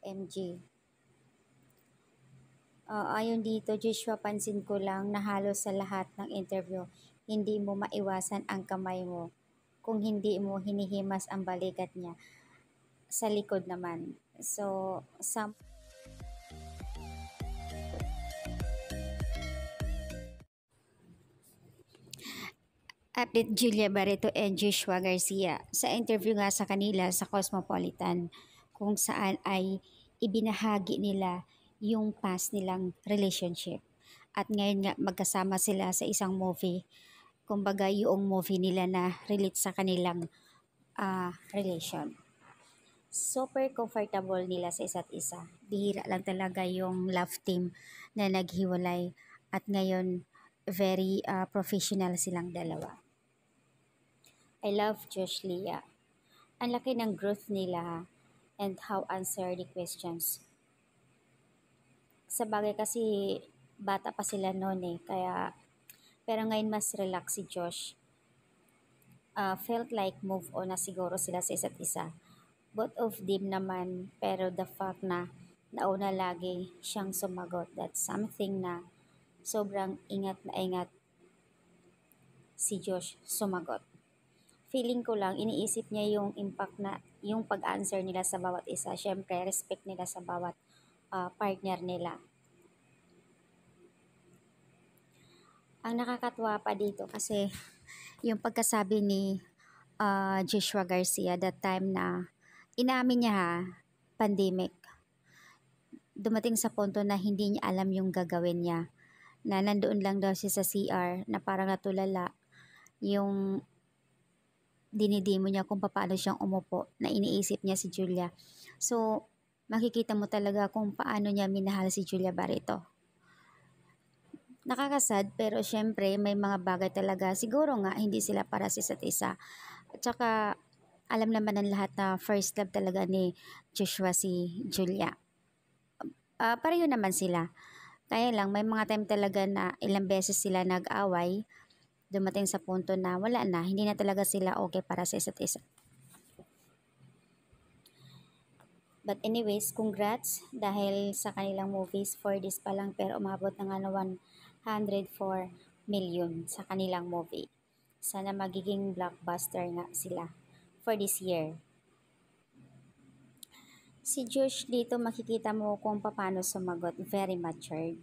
OMG. Uh, ayon dito, Joshua, pansin ko lang na halos sa lahat ng interview, hindi mo maiwasan ang kamay mo. Kung hindi mo hinihimas ang balikat niya, sa likod naman. So, some Update Julia Barreto and Joshua Garcia sa interview nga sa kanila sa Cosmopolitan kung saan ay ibinahagi nila yung past nilang relationship. At ngayon nga magkasama sila sa isang movie. Kumbaga yung movie nila na relate sa kanilang uh, relation. Super comfortable nila sa isa't isa. Bihira lang talaga yung love team na naghiwalay at ngayon very uh, professional silang dalawa. I love Josh Leah. Ang laki ng growth nila and how answer the questions. Sa bagay kasi bata pa sila noon eh, kaya pero ngayon mas relax si Josh. Uh, felt like move on na siguro sila sa isa't isa. Both of them naman, pero the fact na nauna lagi siyang sumagot, that's something na sobrang ingat na ingat si Josh sumagot feeling ko lang, iniisip niya yung impact na, yung pag-answer nila sa bawat isa. Siyempre, respect nila sa bawat uh, partner nila. Ang nakakatuwa pa dito kasi yung pagkasabi ni uh, Joshua Garcia that time na inamin niya ha, pandemic. Dumating sa punto na hindi niya alam yung gagawin niya. Na nandoon lang daw siya sa CR na parang natulala yung dinidemo niya kung paano siyang umupo na iniisip niya si Julia. So, makikita mo talaga kung paano niya minahal si Julia Barreto. Nakakasad pero syempre may mga bagay talaga siguro nga hindi sila para sa isa't isa. At saka alam naman ng lahat na first love talaga ni Joshua si Julia. Uh, pareho naman sila. Kaya lang may mga time talaga na ilang beses sila nag-away dumating sa punto na wala na, hindi na talaga sila okay para sa isa't isa. But anyways, congrats dahil sa kanilang movies, for this pa lang pero umabot na nga na 104 million sa kanilang movie. Sana magiging blockbuster nga sila for this year. Si Josh dito makikita mo kung paano sumagot, very matured.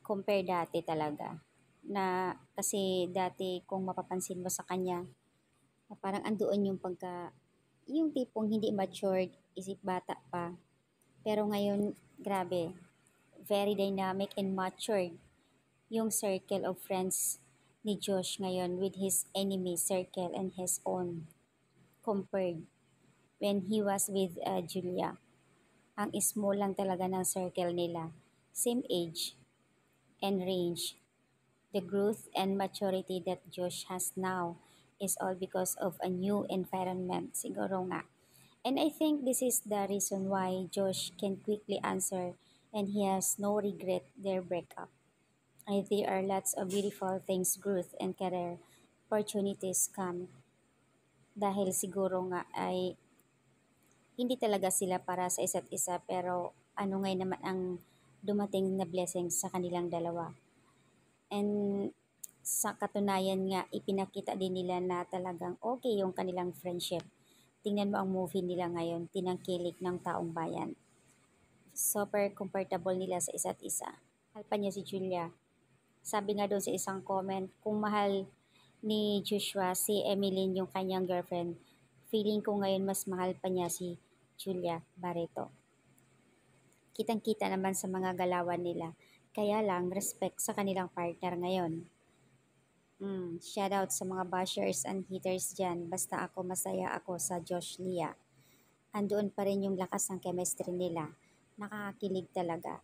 Compare dati talaga na kasi dati kung mapapansin mo sa kanya, parang andoon yung pagka, yung tipong hindi matured, isip bata pa. Pero ngayon, grabe, very dynamic and matured yung circle of friends ni Josh ngayon with his enemy circle and his own compared when he was with uh, Julia. Ang small lang talaga ng circle nila. Same age and range the growth and maturity that Josh has now is all because of a new environment, siguro nga. And I think this is the reason why Josh can quickly answer and he has no regret their breakup. And there are lots of beautiful things, growth and career opportunities come dahil siguro nga ay hindi talaga sila para sa isa't isa pero ano ngayon naman ang dumating na blessings sa kanilang dalawa. And sa katunayan nga, ipinakita din nila na talagang okay yung kanilang friendship. Tingnan mo ang movie nila ngayon, tinangkilik ng taong bayan. Super comfortable nila sa isa't isa. Mahal pa niya si Julia. Sabi nga doon sa isang comment, kung mahal ni Joshua si Emmeline yung kanyang girlfriend, feeling ko ngayon mas mahal pa niya si Julia Barreto. Kitang-kita naman sa mga galawan nila kaya lang, respect sa kanilang partner ngayon. Mm, shout out sa mga bashers and haters dyan. Basta ako masaya ako sa Josh Lia. Andoon pa rin yung lakas ng chemistry nila. Nakakakilig talaga.